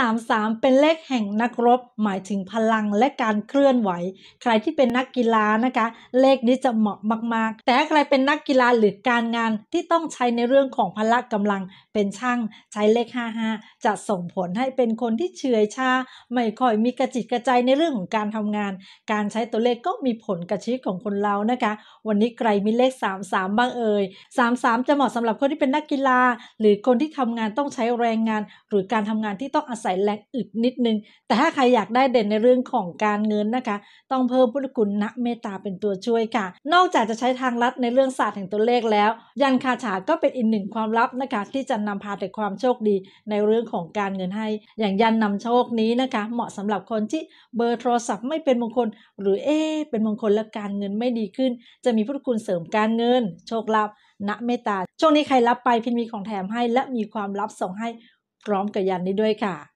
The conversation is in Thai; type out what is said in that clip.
33 เป็นเลขแห่งนักรบ หมายถึงพลังและการเคลื่อนไหว ใครที่เป็นนักกีฬานะคะ เลขนี้จะเหมาะมาก ๆ แต่ใครเป็นนักกีฬาหรือการงานที่ต้องใช้ในเรื่องของพละกำลังเป็นช่างใช้เลข 55 จะส่งผลให้เป็นคนที่เฉื่อยชาไม่ค่อยมีกระจิตกระใจในเรื่องของการทำงาน การใช้ตัวเลขก็มีผลกับชีวิตของคนเรานะคะ วันนี้ใครมีเลข 33 บ้างเอ่ย33 จะเหมาะสำหรับคนที่เป็นนักกีฬา หรือคนที่ทำงานต้องใช้แรงงาน หรือการทำงานที่ต้องอาศัยแรงอึดนิดนึง แต่ถ้าใครอยากได้เด่นในเรื่องของการเงินนะคะ ต้องเพิ่มพุทธคุณณเมตตาเป็นตัวช่วยค่ะ นอกจากจะใช้ทางลัดในเรื่องศาสตร์แห่งตัวเลขแล้ว ยันคาถาก็เป็นอีกหนึ่งความลับนะคะ ที่จะนำพาแต่ความโชคดีในเรื่องของการเงินให้ อย่างยันนำโชคนี้นะคะ เหมาะสำหรับคนที่เบอร์โทรศัพท์ไม่เป็นมงคล หรือเอ๊เป็นมงคลและการเงินไม่ดีขึ้น จะมีพุทธคุณเสริมการเงิน โชคลาภณเมตตาช่วงนี้ใครรับไปพินมีของแถมให้ และมีความลับส่งให้พร้อมกับยันนี้ด้วยค่ะ